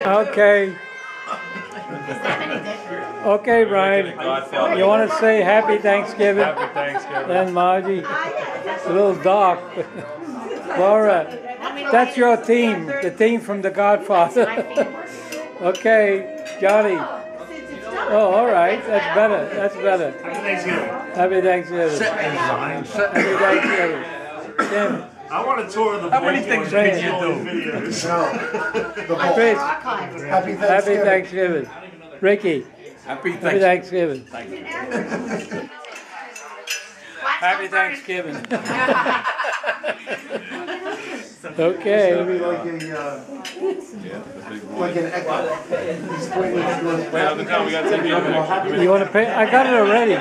Okay. Okay, Brian. You want to say Happy Thanksgiving? Happy Thanksgiving. Then Margie. It's a little dark. Laura, that's your team, the team from The Godfather. okay, Johnny. Oh, all right. That's better. That's better. Happy Thanksgiving. Happy Thanksgiving. Tim, I want a tour of the How many Boy things George can you do? videos. Chris. Happy Happy Thanksgiving. Thanksgiving. Ricky. Happy Happy Thanksgiving. Thanksgiving. Happy Thanksgiving. okay. Maybe like a, uh, like an echo. He's pointing to us. Wait, how the time we got TV on there? You want to pay? I got it already.